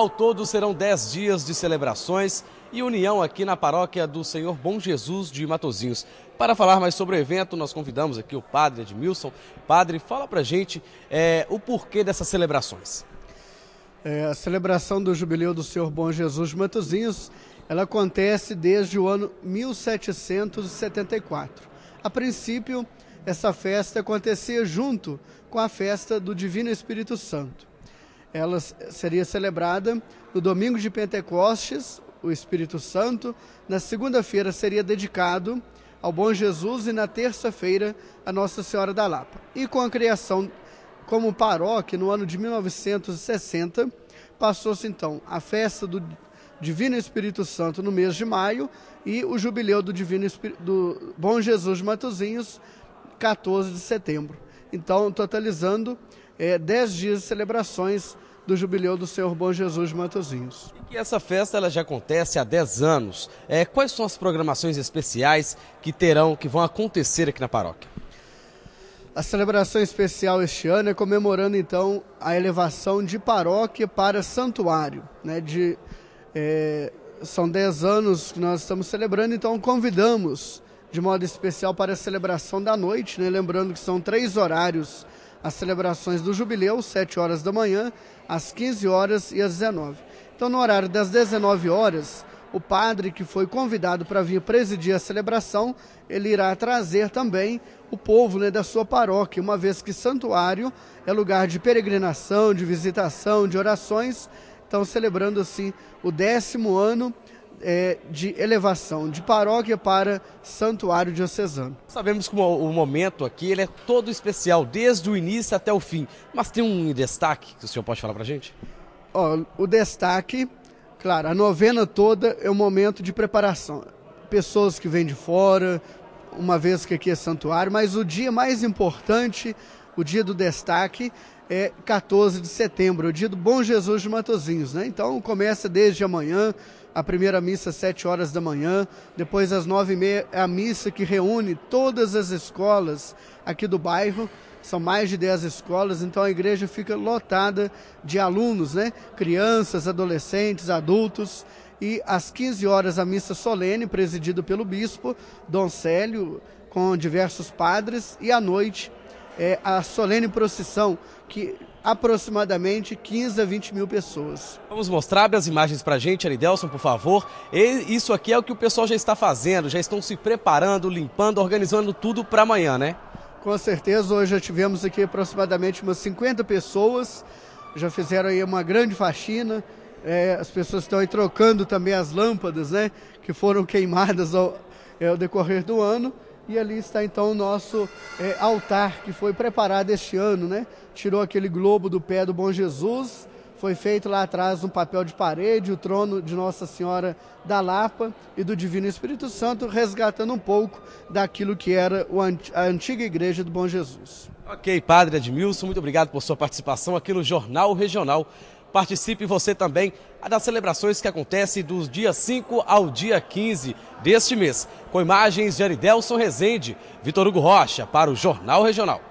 Ao todo serão 10 dias de celebrações e união aqui na paróquia do Senhor Bom Jesus de Matozinhos. Para falar mais sobre o evento, nós convidamos aqui o padre Edmilson. Padre, fala pra gente é, o porquê dessas celebrações. É, a celebração do jubileu do Senhor Bom Jesus de Matozinhos, ela acontece desde o ano 1774. A princípio, essa festa acontecia junto com a festa do Divino Espírito Santo ela seria celebrada no domingo de Pentecostes, o Espírito Santo, na segunda-feira seria dedicado ao Bom Jesus e na terça-feira a Nossa Senhora da Lapa. E com a criação como paróquia no ano de 1960, passou-se então a festa do Divino Espírito Santo no mês de maio e o jubileu do Divino do Bom Jesus de Matozinhos, 14 de setembro. Então, totalizando é, dez dias de celebrações do jubileu do Senhor Bom Jesus de Matozinhos. E essa festa ela já acontece há 10 anos. É, quais são as programações especiais que terão, que vão acontecer aqui na paróquia? A celebração especial este ano é comemorando então a elevação de paróquia para santuário. Né, de, é, são 10 anos que nós estamos celebrando, então convidamos de modo especial para a celebração da noite, né, lembrando que são três horários as celebrações do jubileu, 7 horas da manhã, às 15 horas e às 19. Então, no horário das 19 horas, o padre que foi convidado para vir presidir a celebração, ele irá trazer também o povo né, da sua paróquia, uma vez que santuário é lugar de peregrinação, de visitação, de orações. Então, celebrando assim o décimo ano é, de elevação de paróquia para santuário diocesano. Sabemos que o, momento aqui ele é todo especial, desde o início até o fim. Mas tem um destaque que o senhor pode falar para a gente? Ó, o destaque, claro, a novena toda é um momento de preparação. Pessoas que vêm de fora, uma vez que aqui é santuário, mas o dia mais importante, o dia do destaque, é 14 de setembro, o dia do Bom Jesus de Matozinhos, né? Então começa desde amanhã, a primeira missa às 7 horas da manhã, depois às 9 e meia é a missa que reúne todas as escolas aqui do bairro, são mais de 10 escolas, então a igreja fica lotada de alunos, né? Crianças, adolescentes, adultos, e às 15 horas a missa solene, presidida pelo bispo Dom Célio, com diversos padres, e à noite é, a solene procissão, que aproximadamente 15 a 20 mil pessoas. Vamos mostrar as imagens para a gente, Aridelson, por favor. E isso aqui é o que o pessoal já está fazendo, já estão se preparando, limpando, organizando tudo para amanhã, né? Com certeza, hoje já tivemos aqui aproximadamente umas 50 pessoas, já fizeram aí uma grande faxina, é, as pessoas estão aí trocando também as lâmpadas, né, que foram queimadas ao, é, ao decorrer do ano. E ali está então o nosso é, altar que foi preparado este ano, né? Tirou aquele globo do pé do Bom Jesus, foi feito lá atrás um papel de parede, o trono de Nossa Senhora da Lapa e do Divino Espírito Santo, resgatando um pouco daquilo que era a antiga igreja do Bom Jesus. Ok, Padre Edmilson, muito obrigado por sua participação aqui no Jornal Regional. Participe você também das celebrações que acontecem dos dias 5 ao dia 15 deste mês, com imagens de Aridelson Rezende, Vitor Hugo Rocha, para o Jornal Regional.